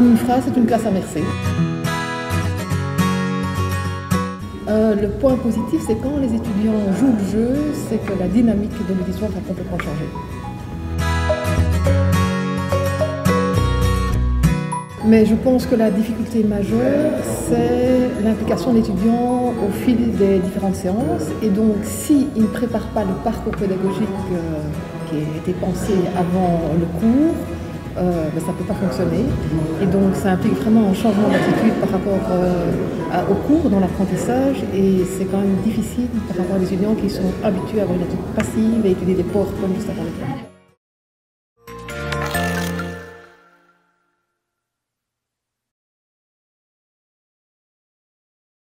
une phrase, c'est une classe Mercé. Euh, le point positif, c'est quand les étudiants jouent le jeu, c'est que la dynamique de l'édition va complètement changer. Mais je pense que la difficulté majeure, c'est l'implication d'étudiants au fil des différentes séances. Et donc, s'ils ne préparent pas le parcours pédagogique euh, qui a été pensé avant le cours, euh, ben, ça ne peut pas fonctionner. Et donc, ça implique vraiment un changement d'attitude par rapport euh, au cours, dans l'apprentissage. Et c'est quand même difficile par rapport aux étudiants qui sont habitués à avoir une attitude passive et étudier des portes comme juste avant